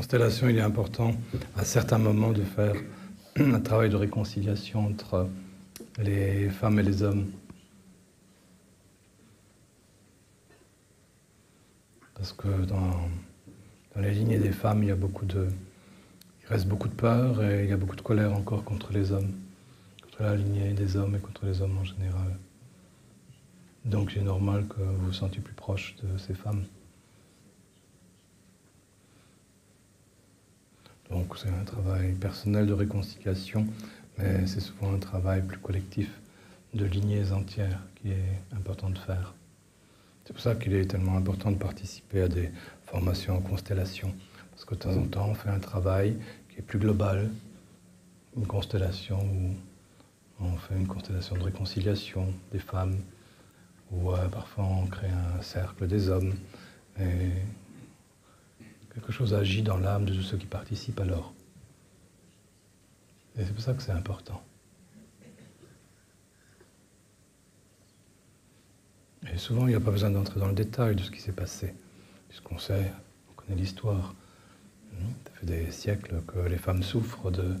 constellation, il est important à certains moments de faire un travail de réconciliation entre les femmes et les hommes. Parce que dans, les lignées des femmes, il y a beaucoup de, il reste beaucoup de peur et il y a beaucoup de colère encore contre les hommes, contre la lignée des hommes et contre les hommes en général. Donc c'est normal que vous vous sentiez plus proche de ces femmes. Donc c'est un travail personnel de réconciliation, mais c'est souvent un travail plus collectif de lignées entières qui est important de faire. C'est pour ça qu'il est tellement important de participer à des formations en constellation, parce que de temps en temps on fait un travail qui est plus global, une constellation où on fait une constellation de réconciliation des femmes, ou euh, parfois on crée un cercle des hommes, quelque chose agit dans l'âme de tous ceux qui participent alors. Et c'est pour ça que c'est important. Et souvent, il n'y a pas besoin d'entrer dans le détail de ce qui s'est passé, puisqu'on sait, on connaît l'histoire. Ça fait des siècles que les femmes souffrent de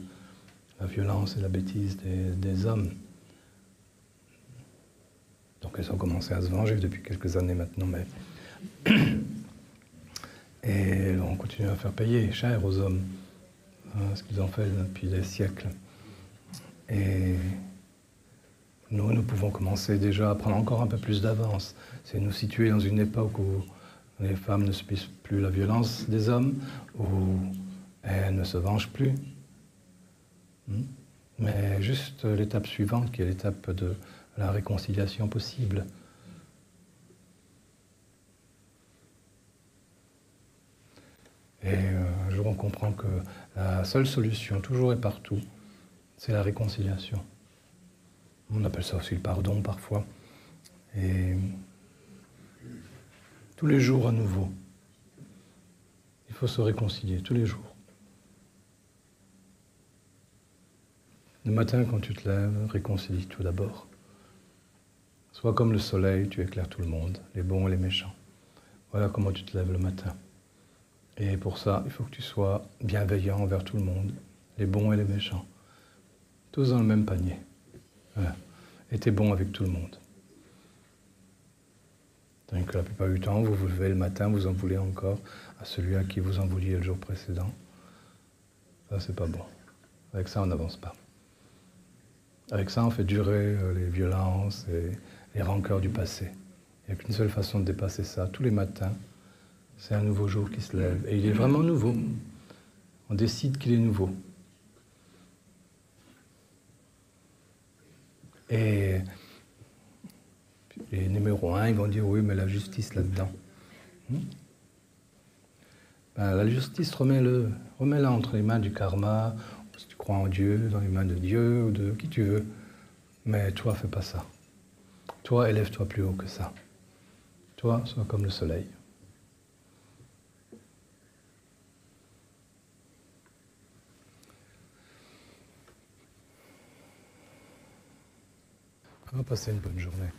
la violence et la bêtise des, hommes. Donc elles ont commencé à se venger depuis quelques années maintenant. À faire payer cher aux hommes hein, ce qu'ils ont fait depuis des siècles. Et nous, nous pouvons commencer déjà à prendre encore un peu plus d'avance. C'est nous situer dans une époque où les femmes ne subissent plus la violence des hommes, où elles ne se vengent plus. Hmm? Mais juste l'étape suivante, qui est l'étape de la réconciliation possible. Et euh, un jour, on comprend que la seule solution, toujours et partout, c'est la réconciliation. On appelle ça aussi le pardon parfois. Et tous les jours à nouveau, il faut se réconcilier, tous les jours. Le matin, quand tu te lèves, réconcilie-toi d'abord. Sois comme le soleil, tu éclaires tout le monde, les bons et les méchants. Voilà comment tu te lèves le matin. Et pour ça, il faut que tu sois bienveillant envers tout le monde, les bons et les méchants. Tous dans le même panier. Voilà. Et tu es bon avec tout le monde. Donc que la plupart du temps, vous vous levez le matin, vous en voulez encore à celui à qui vous en vouliez le jour précédent. Ça, c'est pas bon. Avec ça, on n'avance pas. Avec ça, on fait durer euh, les violences et les rancœurs du passé. Il n'y a qu'une seule façon de dépasser ça. Tous les matins, c'est un nouveau jour qui se lève. Et il est vraiment nouveau. On décide qu'il est nouveau. Et les numéro un, ils vont dire oui, mais la justice là-dedans. Hmm? Ben, la justice, remets-le, remets-la entre les mains du karma, si tu crois en Dieu, dans les mains de Dieu ou de qui tu veux. Mais toi, fais pas ça. Toi, élève-toi plus haut que ça. Toi, sois comme le soleil. On va passer une bonne journée.